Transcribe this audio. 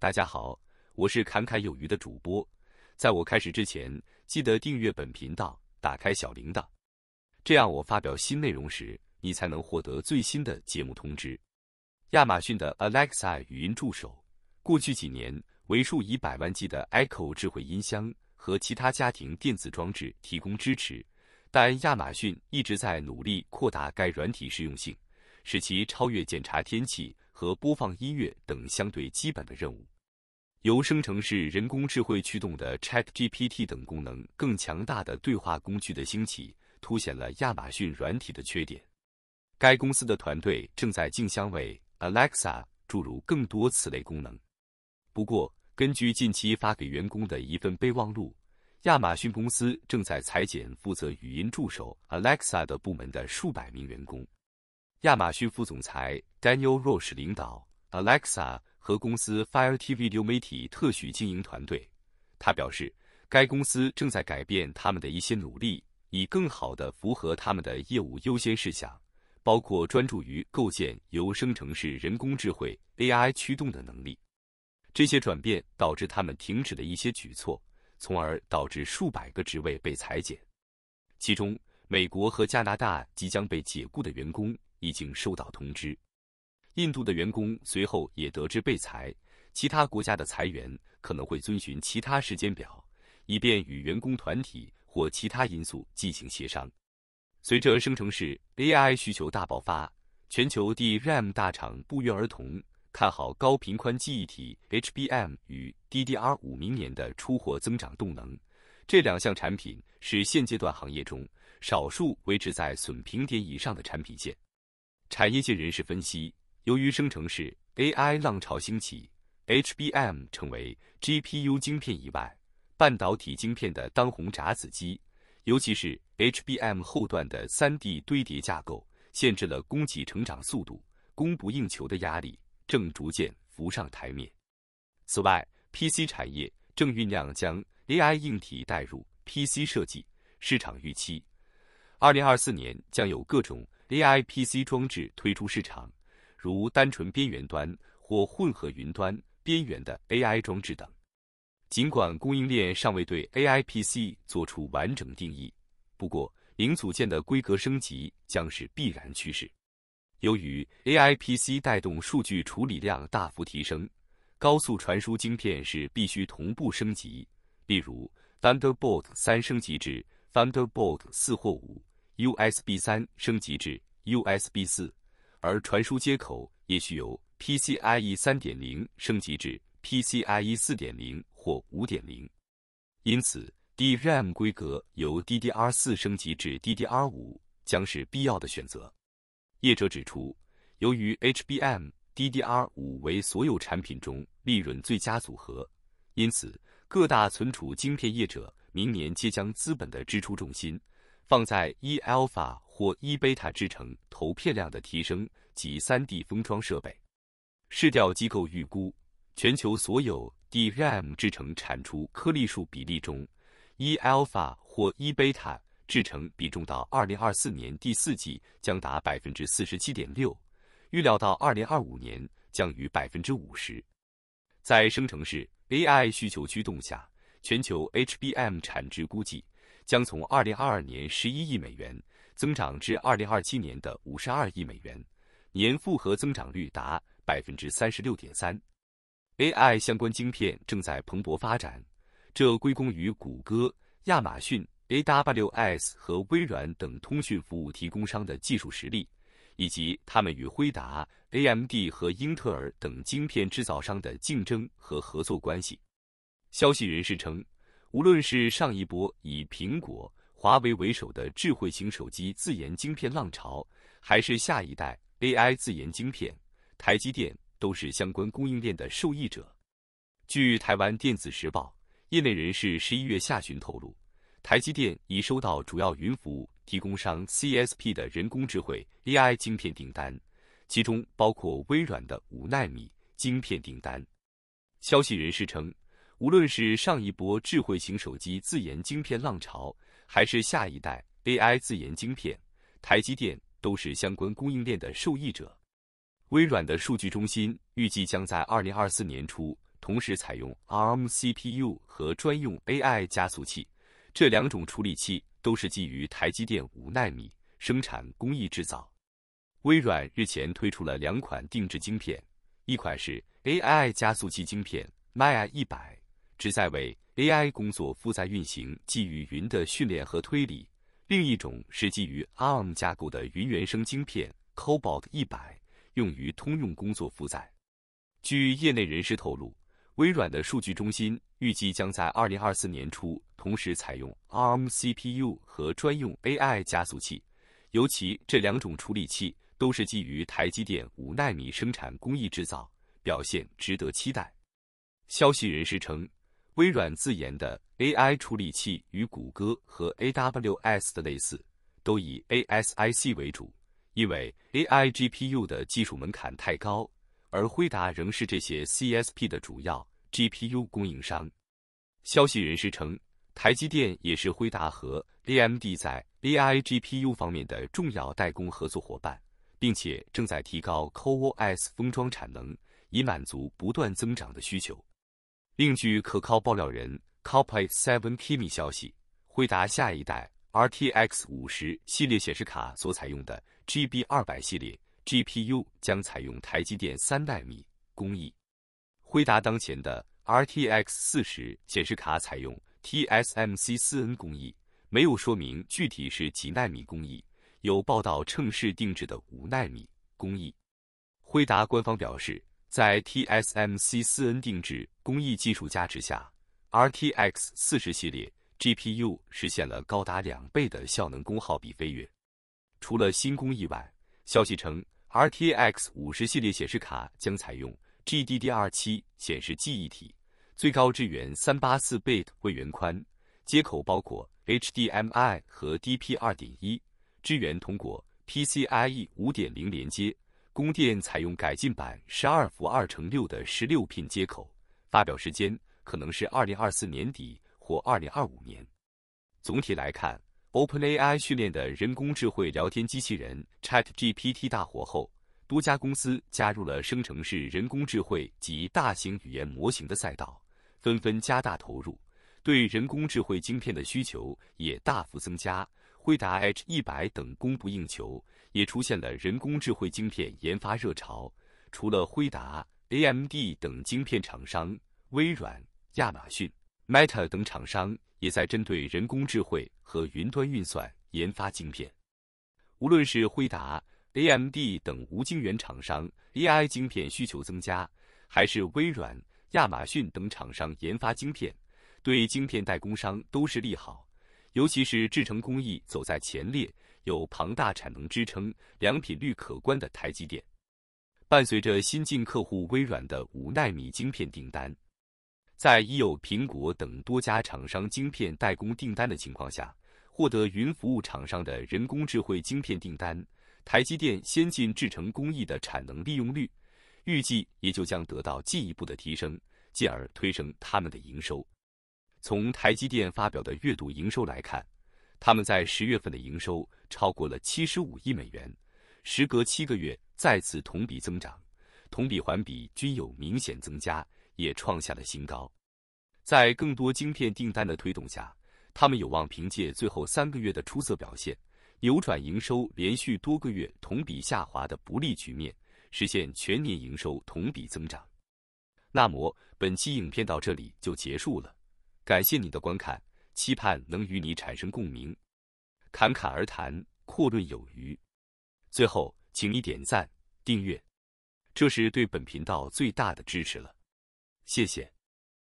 大家好，我是侃侃有余的主播。在我开始之前，记得订阅本频道，打开小铃铛，这样我发表新内容时，你才能获得最新的节目通知。亚马逊的 Alexa 语音助手，过去几年为数以百万计的 Echo 智慧音箱和其他家庭电子装置提供支持，但亚马逊一直在努力扩大该软体实用性，使其超越检查天气。和播放音乐等相对基本的任务，由生成式人工智慧驱动的 ChatGPT 等功能更强大的对话工具的兴起，凸显了亚马逊软体的缺点。该公司的团队正在竞相为 Alexa 注入更多此类功能。不过，根据近期发给员工的一份备忘录，亚马逊公司正在裁减负责语音助手 Alexa 的部门的数百名员工。亚马逊副总裁 Daniel Roche 领导 Alexa 和公司 Fire TV 流媒体特许经营团队。他表示，该公司正在改变他们的一些努力，以更好地符合他们的业务优先事项，包括专注于构建由生成式人工智慧 AI 驱动的能力。这些转变导致他们停止了一些举措，从而导致数百个职位被裁减。其中，美国和加拿大即将被解雇的员工。已经收到通知，印度的员工随后也得知被裁，其他国家的裁员可能会遵循其他时间表，以便与员工团体或其他因素进行协商。随着生成式 AI 需求大爆发，全球 DRAM 大厂不约而同看好高频宽记忆体 HBM 与 DDR5 明年的出货增长动能。这两项产品是现阶段行业中少数维持在损平点以上的产品线。产业界人士分析，由于生成式 AI 浪潮兴起，HBM 成为 GPU 晶片以外半导体晶片的当红炸子鸡。尤其是 HBM 后段的 3D 堆叠架构，限制了供给成长速度，供不应求的压力正逐渐浮上台面。此外，PC 产业正酝酿将 AI 硬体带入 PC 设计，市场预期，2024年将有各种。AI PC 装置推出市场，如单纯边缘端或混合云端边缘的 AI 装置等。尽管供应链尚未对 AI PC 做出完整定义，不过零组件的规格升级将是必然趋势。由于 AI PC 带动数据处理量大幅提升，高速传输晶片是必须同步升级，例如 Thunderbolt 三升级至 Thunderbolt 四或五。USB 三升级至 USB 四，而传输接口也需由 PCIe 三点零升级至 PCIe 四点零或五点零。因此，DRAM 规格由 DDR 四升级至 DDR 五将是必要的选择。业者指出，由于 HBM DDR 五为所有产品中利润最佳组合，因此各大存储晶片业者明年皆将资本的支出重心。放在 ELP 或 e beta 制成投片量的提升及 3D 封装设备。市调机构预估，全球所有 DRAM 制成产出颗粒数比例中，e alpha 或 e beta 制成比重到2024年第四季将达47.6%，预料到2025年将逾50%。在生成式 AI 需求驱动下，全球 HBM 产值估计。将从二零二二年十一亿美元增长至二零二七年的五十二亿美元，年复合增长率达百分之三十六点三。AI 相关晶片正在蓬勃发展，这归功于谷歌、亚马逊、AWS 和微软等通讯服务提供商的技术实力，以及他们与辉达、AMD 和英特尔等晶片制造商的竞争和合作关系。消息人士称。无论是上一波以苹果、华为为首的智慧型手机自研晶片浪潮，还是下一代 AI 自研晶片，台积电都是相关供应链的受益者。据台湾电子时报，业内人士十一月下旬透露，台积电已收到主要云服务提供商 CSP 的人工智慧 AI 晶片订单，其中包括微软的五纳米晶片订单。消息人士称。无论是上一波智慧型手机自研晶片浪潮，还是下一代 AI 自研晶片，台积电都是相关供应链的受益者。微软的数据中心预计将在二零二四年初同时采用 ARM CPU 和专用 AI 加速器，这两种处理器都是基于台积电五纳米生产工艺制造。微软日前推出了两款定制晶片，一款是 AI 加速器晶片 Maya 一百，旨在为 AI 工作负载运行基于云的训练和推理；另一种是基于 ARM 架构的云原生晶片 Cobalt 一百，用于通用工作负载。据业内人士透露，微软的数据中心预计将在二零二四年初同时采用 ARM CPU 和专用 AI 加速器，尤其这两种处理器都是基于台积电五纳米生产工艺制造，表现值得期待。消息人士称，微软自研的 AI 处理器与谷歌和 AWS 的类似，都以 ASIC 为主，因为 AI GPU 的技术门槛太高。而辉达仍是这些 CSP 的主要 GPU 供应商。消息人士称，台积电也是辉达和 AMD 在 AI GPU 方面的重要代工合作伙伴，并且正在提高 Coos 封装产能，以满足不断增长的需求。另据可靠爆料人 c o p a Seven Kimi 消息，辉达下一代 RTX 五十系列显示卡所采用的 GB 二百系列。GPU 将采用台积电三纳米工艺，辉达当前的 RTX 四十显示卡采用 TSMC 四 N 工艺，没有说明具体是几纳米工艺。有报道称是定制的五纳米工艺。辉达官方表示，在 TSMC 四 N 定制工艺技术加持下，RTX 四十系列 GPU 实现了高达两倍的效能功耗比飞跃。除了新工艺外，消息称，RTX 五十系列显示卡将采用 GDDR7 显示记忆体，最高支援三八四 bit 位元宽，接口包括 HDMI 和 DP 二点一，支援通过 PCIe 五点零连接，供电采用改进版十二伏二乘六的十六 pin 接口，发表时间可能是二零二四年底或二零二五年。总体来看。OpenAI 训练的人工智慧聊天机器人 ChatGPT 大火后，多家公司加入了生成式人工智慧及大型语言模型的赛道，纷纷加大投入，对人工智慧晶片的需求也大幅增加。辉达 H 一百等供不应求，也出现了人工智慧晶片研发热潮。除了辉达、AMD 等晶片厂商，微软、亚马逊、Meta 等厂商。也在针对人工智慧和云端运算研发晶片。无论是辉达、AMD 等无晶圆厂商 AI 晶片需求增加，还是微软、亚马逊等厂商研发晶片，对晶片代工商都是利好。尤其是制成工艺走在前列、有庞大产能支撑、良品率可观的台积电，伴随着新进客户微软的五纳米晶片订单。在已有苹果等多家厂商晶片代工订单的情况下，获得云服务厂商的人工智慧晶片订单，台积电先进制成工艺的产能利用率，预计也就将得到进一步的提升，进而推升他们的营收。从台积电发表的月度营收来看，他们在十月份的营收超过了七十五亿美元，时隔七个月再次同比增长，同比环比均有明显增加。也创下了新高，在更多晶片订单的推动下，他们有望凭借最后三个月的出色表现，扭转营收连续多个月同比下滑的不利局面，实现全年营收同比增长。那么，本期影片到这里就结束了，感谢你的观看，期盼能与你产生共鸣。侃侃而谈，阔论有余。最后，请你点赞、订阅，这是对本频道最大的支持了。谢谢。